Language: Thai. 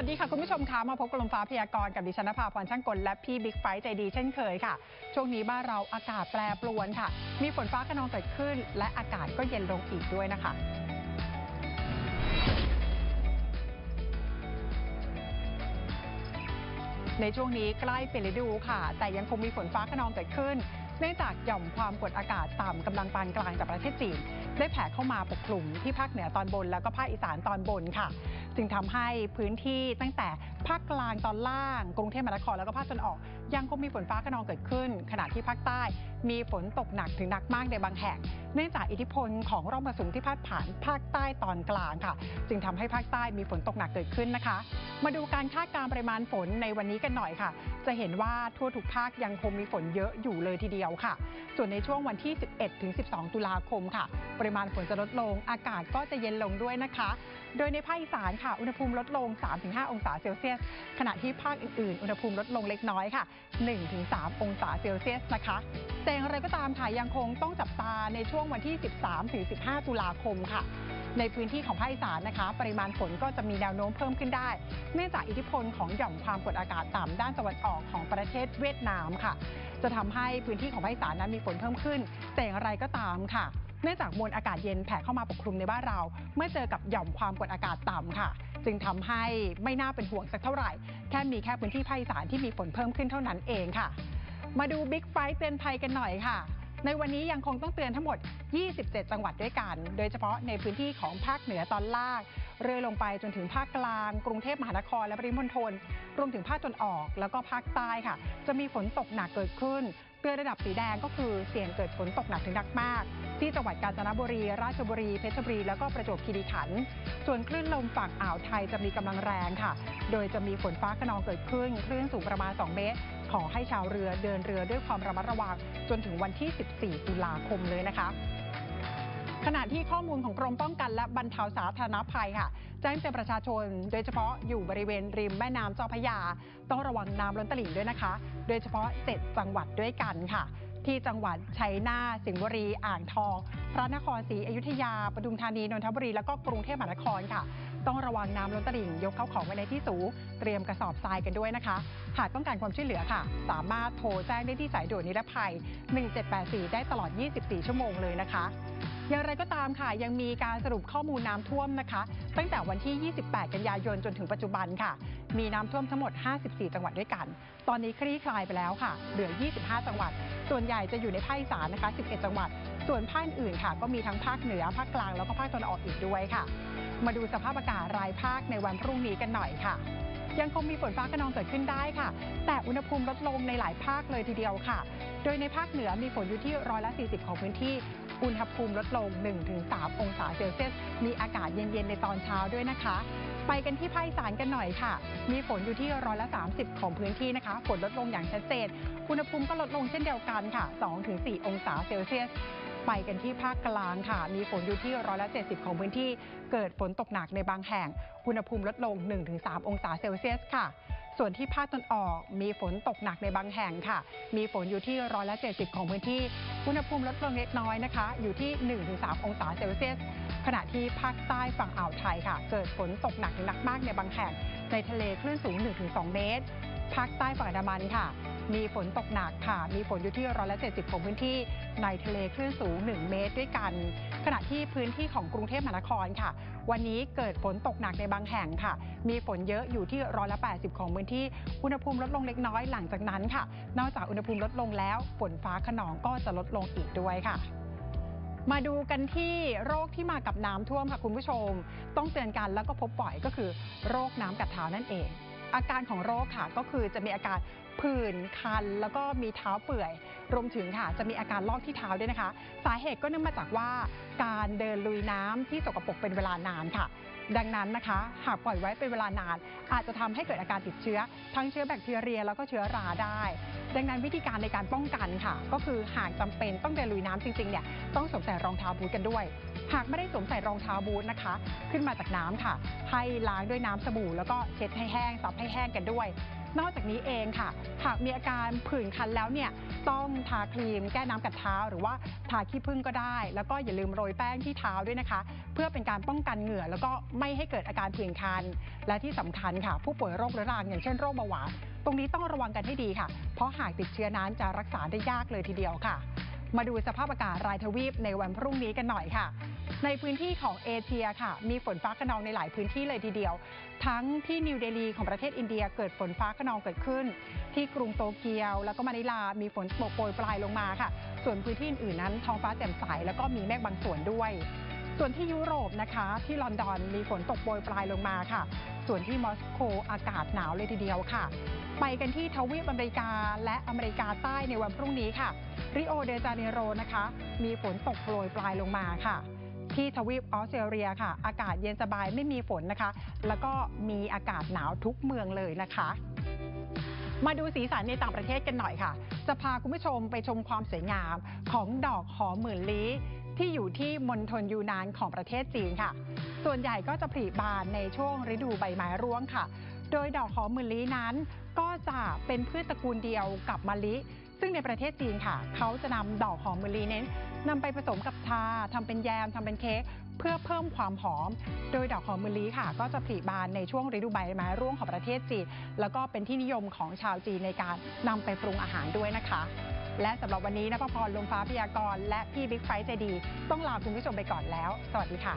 ัสดีค่ะ คุณผู้ชมคะมาพบกับลมฟ้าพยากรณ์กับดิฉันนภาพรช่างกลและพี่บิ๊กไฟใจดีเช่นเคยค่ะ ช่วงนี้บ้านเราอากาศแปรปรวนค่ะ มีฝนฟ้าขนองเกิดขึ้น และอากาศก็เย็นลงอีกด้วยนะคะในช่วงนี้ใกล้เปลี่ยนฤดูค่ะ แต่ยังคงมีฝนฟ้าขนองเกิดขึ้น เนื่องจากหย่อมความกดอากาศต่ำกำลังปานกลางจากประเทศจีนได้แผ่เข้ามาปกคลุมที่ภาคเหนือตอนบน แล้วก็ภาคอีสานตอนบนค่ะ จึงทำให้พื้นที่ตั้งแต่ภาคกลางตอนล่าง กรุงเทพมหานครแล้วก็ภาคตะวันออก ยังคงมีฝนฟ้าขนองเกิดขึ้น ขณะที่ภาคใต้ มีฝนตกหนักถึงหนักมากในบางแห่ง เนื่องจากอิทธิพลของร่องมรสุมที่พาดผ่านภาคใต้ตอนกลางค่ะ จึงทำให้ภาคใต้มีฝนตกหนักเกิดขึ้นนะคะ มาดูการคาดการณ์ปริมาณฝนในวันนี้กันหน่อยค่ะ จะเห็นว่าทั่วทุกภาคยังคงมีฝนเยอะอยู่เลยทีเดียวค่ะ ส่วนในช่วงวันที่ 11 ถึง 12 ตุลาคมค่ะ ปริมาณฝนจะลดลง อากาศก็จะเย็นลงด้วยนะคะ โดยในภาคอีสานค่ะ อุณหภูมิลดลง 3-5 องศาเซลเซียส ขณะที่ภาคอื่นๆ อุณหภูมิลดลงเล็กน้อยค่ะ 1-3 องศาเซลเซียสนะคะแต่อย่างไรก็ตามค่ะยังคงต้องจับตาในช่วงวันที่ 13-15 ตุลาคมค่ะ ในพื้นที่ของภาคอีสานนะคะ ปริมาณฝนก็จะมีแนวโน้มเพิ่มขึ้นได้ เนื่องจากอิทธิพลของหย่อมความกดอากาศต่ำด้านตะวันออกของประเทศเวียดนามค่ะ จะทำให้พื้นที่ของภาคอีสานนั้นมีฝนเพิ่มขึ้น แต่อย่างไรก็ตามค่ะเนื่องจากมวลอากาศเย็นแผ่เข้ามาปกคลุมในบ้านเรา เมื่อเจอกับหย่อมความกดอากาศต่ำค่ะ จึงทำให้ไม่น่าเป็นห่วงสักเท่าไหร่ แค่มีแค่พื้นที่ภาคอีสานที่มีฝนเพิ่มขึ้นเท่านั้นเองค่ะ มาดูบิ๊กไฟเตือนภัยกันหน่อยค่ะ ในวันนี้ยังคงต้องเตือนทั้งหมด 27 จังหวัดด้วยกัน โดยเฉพาะในพื้นที่ของภาคเหนือตอนล่าง เรื่อยลงไปจนถึงภาคกลาง กรุงเทพมหานครและปริมณฑล รวมถึงภาคตนออก แล้วก็ภาคใต้ค่ะ จะมีฝนตกหนักเกิดขึ้น เตือนระดับสีแดงก็คือเสี่ยงเกิดฝนตกหนักถึงหนักมาก ที่จังหวัดกาญจนบุรี ราชบุรี เพชรบุรี แล้วก็ประจวบคีรีขันธ์ส่วนคลื่นลมฝั่งอ่าวไทยจะมีกำลังแรงค่ะ โดยจะมีฝนฟ้าขนองเกิดขึ้น คลื่นสูงประมาณ 2 เมตร ขอให้ชาวเรือเดินเรือด้วยความระมัดระวังจนถึงวันที่ 14 ตุลาคมเลยนะคะ ขณะที่ข้อมูลของกรมป้องกันและบรรเทาสาธารณภัยค่ะ แจ้งเตือนประชาชน โดยเฉพาะอยู่บริเวณริมแม่น้ำเจ้าพระยา ต้องระวังน้ำล้นตลิ่งด้วยนะคะ โดยเฉพาะ 7 จังหวัดด้วยกันค่ะ ที่จังหวัดชัยนาทสิงห์บุรี อ่างทอง พระนครศรีอยุธยาปทุมธานีนนทบุรีแล้วก็กรุงเทพมหานครค่ะ ต้องระวังน้ำล้นตลิ่ง ยกเข้าของไว้ในที่สูงเตรียมกระสอบทรายกันด้วยนะคะ หากต้องการความช่วยเหลือค่ะ สามารถโทรแจ้งได้ที่สายด่วนนิรภัย 1784 ได้ตลอด 24 ชั่วโมงเลยนะคะ อย่างไรก็ตามค่ะ ยังมีการสรุปข้อมูลน้ำท่วมนะคะ ตั้งแต่วันที่ 28 กันยายนจนถึงปัจจุบันค่ะ มีน้ำท่วมทั้งหมด 54 จังหวัดด้วยกัน ตอนนี้คลี่คลายไปแล้วค่ะ เหลือ 25 จังหวัด ส่วนใหญ่จะอยู่ในภาคอีสานนะคะ 11 จังหวัด ส่วนภาคอื่นค่ะ ก็มีทั้งภาคเหนือ ภาคกลางแล้วก็ภาคตะวันออกอีกด้วยค่ะ มาดูสภาพอากาศรายภาคในวันพรุ่งนี้กันหน่อยค่ะ ยังคงมีฝนฟ้าขนองเกิดขึ้นได้ค่ะ แต่อุณหภูมิลดลงในหลายภาคเลยทีเดียวค่ะ โดยในภาคเหนือมีฝนอยู่ที่ร้อยละ40 ของพื้นที่ อุณหภูมิลดลง 1-3 องศาเซลเซียส มีอากาศเย็นๆในตอนเช้าด้วยนะคะ ไปกันที่ภาคอีสานกันหน่อยค่ะ มีฝนอยู่ที่ร้อยละ 30 ของพื้นที่นะคะ ฝนลดลงอย่างชัดเจน อุณหภูมิก็ลดลงเช่นเดียวกันค่ะ 2-4 องศาเซลเซียส ไปกันที่ภาคกลางค่ะ มีฝนอยู่ที่ร้อยละ70 ของพื้นที่เกิดฝนตกหนักในบางแห่ง อุณหภูมิลดลง 1-3 องศาเซลเซียสค่ะ ส่วนที่ภาคตะวันออกมีฝนตกหนักในบางแห่งค่ะ มีฝนอยู่ที่ร้อยละ70 ของพื้นที่ อุณหภูมิลดลงเล็กน้อยนะคะ อยู่ที่ 1-3 องศาเซลเซียส ขณะที่ภาคใต้ฝั่งอ่าวไทยค่ะ เกิดฝนตกหนักถึงหนักมากในบางแห่ง ในทะเลคลื่นสูง 1-2 เมตร ภาคใต้ฝั่งอันดามันค่ะ มีฝนตกหนักค่ะ มีฝนอยู่ที่ร้อยละ70ของพื้นที่ในทะเลคลื่นสูง 1 เมตรด้วยกัน ขณะที่พื้นที่ของกรุงเทพมหานครค่ะ วันนี้เกิดฝนตกหนักในบางแห่งค่ะ มีฝนเยอะอยู่ที่ร้อยละ80ของพื้นที่ อุณหภูมิลดลงเล็กน้อยหลังจากนั้นค่ะ นอกจากอุณหภูมิลดลงแล้ว ฝนฟ้าขนองก็จะลดลงอีกด้วยค่ะมาดูกันที่โรคที่มากับน้ำท่วมค่ะคุณผู้ชม ต้องเตือนกันแล้วก็พบบ่อยก็คือ โรคน้ำกัดเท้านั่นเอง อาการของโรคค่ะก็คือจะมีอาการผื่นคัน แล้วก็มีเท้าเปื่อย รวมถึงค่ะจะมีอาการลอกที่เท้าด้วยนะคะ สาเหตุก็เนื่องมาจากว่าการเดินลุยน้ำที่สกปรกเป็นเวลานานค่ะ ดังนั้นนะคะหากปล่อยไว้เป็นเวลานาน อาจจะทำให้เกิดอาการติดเชื้อ ทั้งเชื้อแบคทีเรียแล้วก็เชื้อราได้ ดังนั้นวิธีการในการป้องกันค่ะ ก็คือหากจำเป็นต้องเดินลุยน้ำจริงๆเนี่ยต้องสวมใส่รองเท้าบูทกันด้วย หากไม่ได้สวมใส่รองเท้าบูทนะคะ ขึ้นมาจากน้ำค่ะ ให้ล้างด้วยน้ำสบู่แล้วก็เช็ดให้แห้งซับให้แห้งกันด้วย นอกจากนี้เองค่ะ หากมีอาการผื่นคันแล้วเนี่ยต้องทาครีมแก้น้ำกัดเท้า หรือว่าทาขี้ผึ้งก็ได้ แล้วก็อย่าลืมโรยแป้งที่เท้าด้วยนะคะ เพื่อเป็นการป้องกันเหงื่อ แล้วก็ไม่ให้เกิดอาการผื่นคัน และที่สำคัญค่ะ ผู้ป่วยโรคเรื้อรังอย่างเช่นโรคเบาหวานตรงนี้ต้องระวังกันให้ดีค่ะ เพราะหากติดเชื้อนั้นจะรักษาได้ยากเลยทีเดียวค่ะ มาดูสภาพอากาศรายทวีปในวันพรุ่งนี้กันหน่อยค่ะ ในพื้นที่ของเอเชียค่ะ มีฝนฟ้าขนองในหลายพื้นที่เลยทีเดียว ทั้งที่นิวเดลีของประเทศอินเดียเกิดฝนฟ้าขนองเกิดขึ้น ที่กรุงโตเกียว แล้วก็มะนิลา มีฝนตกโปรยปลายลงมาค่ะ ส่วนพื้นที่อื่นนั้นท้องฟ้าแจ่มใสแล้วก็มีเมฆบางส่วนด้วย ส่วนที่ยุโรปนะคะ ที่ลอนดอนมีฝนตกโปรยปลายลงมาค่ะ ส่วนที่มอสโกอากาศหนาวเลยทีเดียวค่ะไปกันที่ทวีปอเมริกาและอเมริกาใต้ในวันพรุ่งนี้ค่ะ ริโอเดจาเนโรนะคะ มีฝนตกโปรยปลายลงมาค่ะ ที่ทวีปออสเตรเลียค่ะ อากาศเย็นสบายไม่มีฝนนะคะ แล้วก็มีอากาศหนาวทุกเมืองเลยนะคะมาดูสีสันในต่างประเทศกันหน่อยค่ะ จะพาคุณผู้ชมไปชมความสวยงามของดอกหอมหมื่นลี้ที่อยู่ที่มณฑลยูนานของประเทศจีนค่ะ ส่วนใหญ่ก็จะผลิบานในช่วงฤดูใบไม้ร่วงค่ะ โดยดอกหอมหมื่นลี้นั้น ก็จะเป็นพืชตระกูลเดียวกับมะลิ ซึ่งในประเทศจีนค่ะ เขาจะนำดอกหอมมื่นลี้เน้นนำไปผสมกับชาทำเป็นแยมทำเป็นเค้กเพื่อเพิ่มความหอม โดยดอกหอมมะลิค่ะ ก็จะผลิบานในช่วงฤดูใบไม้ร่วงของประเทศจีน แล้วก็เป็นที่นิยมของชาวจีนในการนำไปปรุงอาหารด้วยนะคะ และสำหรับวันนี้นภพรลมฟ้าพยากรณ์และพี่บิ๊กไฟใจดี ต้องลาคุณผู้ชมไปก่อนแล้ว สวัสดีค่ะ